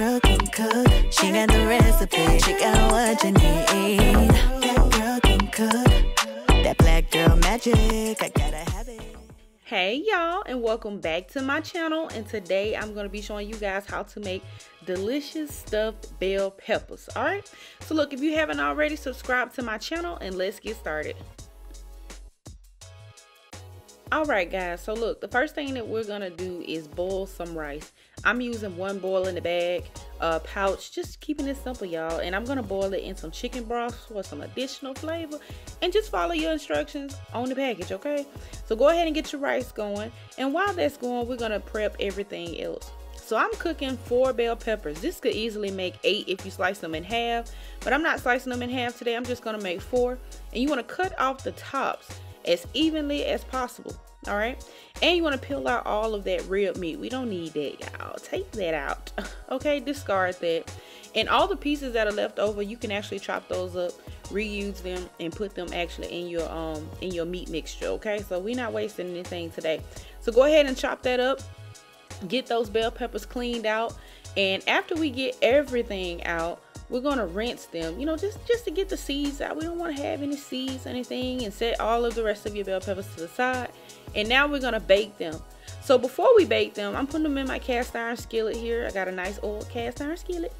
girl can cook. She got the recipe. She got what you need. That girl can cook. That black girl magic. I gotta have it. Hey y'all and welcome back to my channel and today I'm going to be showing you guys how to make delicious stuffed bell peppers alright so look if you haven't already subscribe to my channel and let's get started Alright guys, so look, the first thing that we're going to do is boil some rice. I'm using one boil in the bag uh, pouch, just keeping it simple y'all. And I'm to boil it in some chicken broth for some additional flavor. And just follow your instructions on the package, okay? So go ahead and get your rice going. And while that's going, we're to prep everything else. So I'm cooking four bell peppers. This could easily make eight if you slice them in half. But I'm not slicing them in half today. I'm just to make four. And you want to cut off the tops as evenly as possible all right? And you want to peel out all of that rib meat. We don't need that y'all. Take that out okay? Discard that. And all the pieces that are left over you can actually chop those up reuse them and put them actually in your um in your meat mixture okay? So we're not wasting anything today. So go ahead and chop that up get those bell peppers cleaned out and after we get everything out we're going to rinse them you know just just to get the seeds out. We don't want to have any seeds anything and set all of the rest of your bell peppers to the side. And now we're going to bake them. So before we bake them i'm putting them in my cast iron skillet here. I got a nice old cast iron skillet.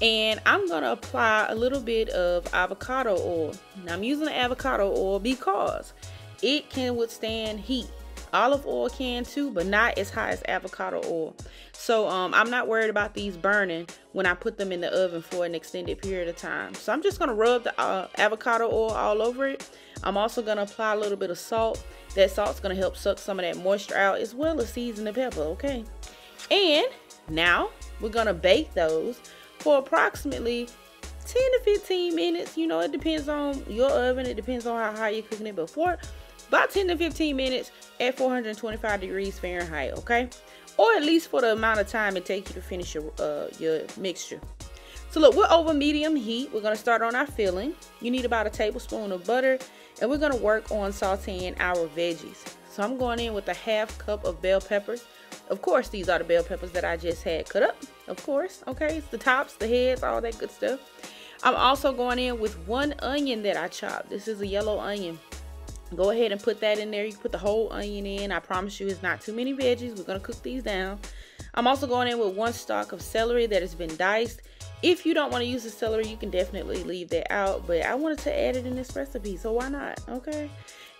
And i'm going to apply a little bit of avocado oil. Now i'm using the avocado oil because it can withstand heat. Olive oil can too but not as high as avocado oil. So um, i'm not worried about these burning when i put them in the oven for an extended period of time. So i'm just going to rub the uh, avocado oil all over it. I'm also going to apply a little bit of salt. That salt's going to help suck some of that moisture out as well as season the pepper okay? And now we're going to bake those for approximately 10 to 15 minutes. You know it depends on your oven. It depends on how high you're cooking it before about 10 to 15 minutes at 425 degrees Fahrenheit, okay? Or at least for the amount of time it takes you to finish your, uh, your mixture. So look, we're over medium heat. We're gonna start on our filling. You need about a tablespoon of butter and we're gonna work on sauteing our veggies. So I'm going in with a half cup of bell peppers. Of course, these are the bell peppers that I just had cut up, of course, okay? It's the tops, the heads, all that good stuff. I'm also going in with one onion that I chopped. This is a yellow onion go ahead and put that in there. You put the whole onion in. I promise you it's not too many veggies. We're going to cook these down. I'm also going in with one stalk of celery that has been diced. If you don't want to use the celery you can definitely leave that out but i wanted to add it in this recipe so why not okay?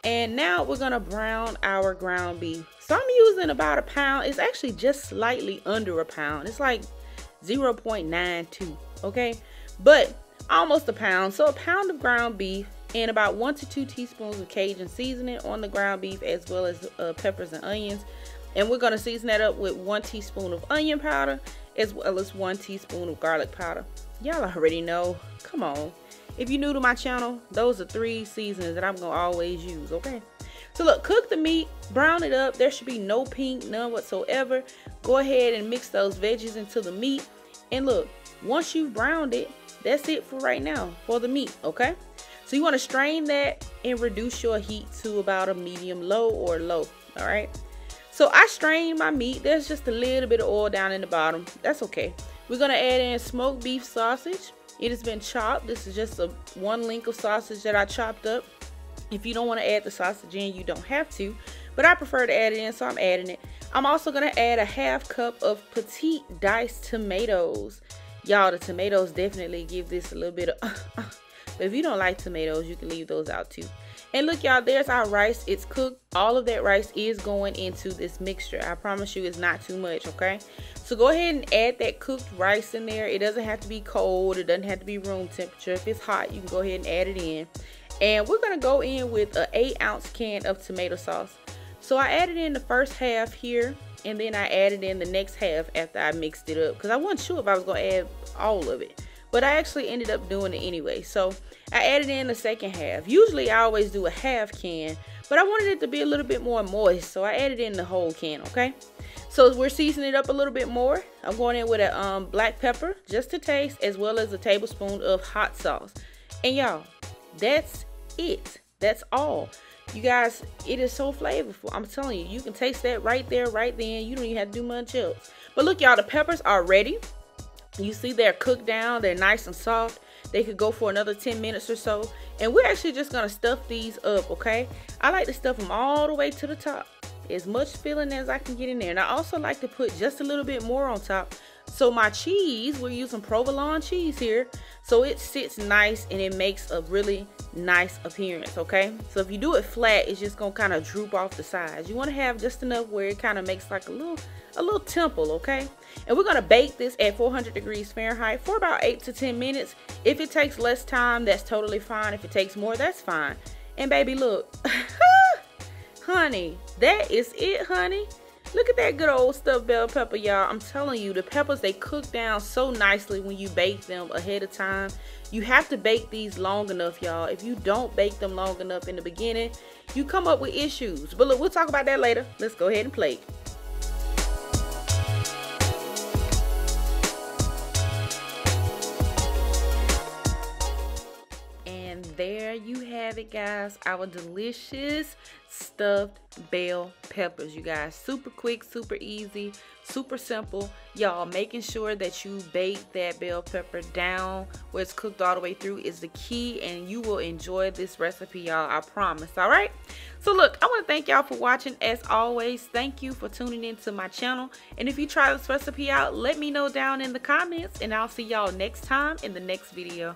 And now we're going to brown our ground beef. So i'm using about a pound. It's actually just slightly under a pound. It's like 0.92 okay? But almost a pound. So a pound of ground beef and about one to two teaspoons of Cajun seasoning on the ground beef as well as uh, peppers and onions. And we're going to season that up with one teaspoon of onion powder as well as one teaspoon of garlic powder. Y'all already know. Come on. If you're new to my channel, those are three seasonings that I'm going to always use, okay? So look, cook the meat, brown it up. There should be no pink, none whatsoever. Go ahead and mix those veggies into the meat. And look, once you've browned it, that's it for right now for the meat, okay? So you want to strain that and reduce your heat to about a medium low or low. All right. So I strained my meat. There's just a little bit of oil down in the bottom. That's okay. We're going to add in smoked beef sausage. It has been chopped. This is just a one link of sausage that I chopped up. If you don't want to add the sausage in, you don't have to. But I prefer to add it in, so I'm adding it. I'm also going to add a half cup of petite diced tomatoes. Y'all, the tomatoes definitely give this a little bit of But if you don't like tomatoes, you can leave those out too. And look, y'all, there's our rice. It's cooked. All of that rice is going into this mixture. I promise you it's not too much, okay? So go ahead and add that cooked rice in there. It doesn't have to be cold. It doesn't have to be room temperature. If it's hot, you can go ahead and add it in. And we're going to go in with an 8 ounce can of tomato sauce. So I added in the first half here. And then I added in the next half after I mixed it up. Because I wasn't sure if I was going to add all of it but I actually ended up doing it anyway. So I added in the second half. Usually I always do a half can, but I wanted it to be a little bit more moist, so I added in the whole can, okay? So we're seasoning it up a little bit more. I'm going in with a um, black pepper, just to taste, as well as a tablespoon of hot sauce. And y'all, that's it. That's all. You guys, it is so flavorful. I'm telling you, you can taste that right there, right then. You don't even have to do much else. But look, y'all, the peppers are ready. You see they're cooked down, they're nice and soft. They could go for another 10 minutes or so. And we're actually just gonna stuff these up, okay? I like to stuff them all the way to the top. As much filling as I can get in there. And I also like to put just a little bit more on top. So my cheese, we're using provolone cheese here. So it sits nice and it makes a really nice appearance, okay? So if you do it flat, it's just gonna kind of droop off the sides. You wanna have just enough where it kind of makes like a little a little temple, okay? And we're gonna bake this at 400 degrees Fahrenheit for about eight to 10 minutes. If it takes less time, that's totally fine. If it takes more, that's fine. And baby, look, honey, that is it, honey. Look at that good old stuffed bell pepper, y'all. I'm telling you, the peppers, they cook down so nicely when you bake them ahead of time. You have to bake these long enough, y'all. If you don't bake them long enough in the beginning, you come up with issues. But look, we'll talk about that later. Let's go ahead and plate. And there you have it guys our delicious stuffed bell peppers. You guys super quick super easy super simple. Y'all making sure that you bake that bell pepper down where it's cooked all the way through is the key and you will enjoy this recipe y'all i promise all right? So look i want to thank y'all for watching. As always thank you for tuning into my channel. And if you try this recipe out let me know down in the comments and i'll see y'all next time in the next video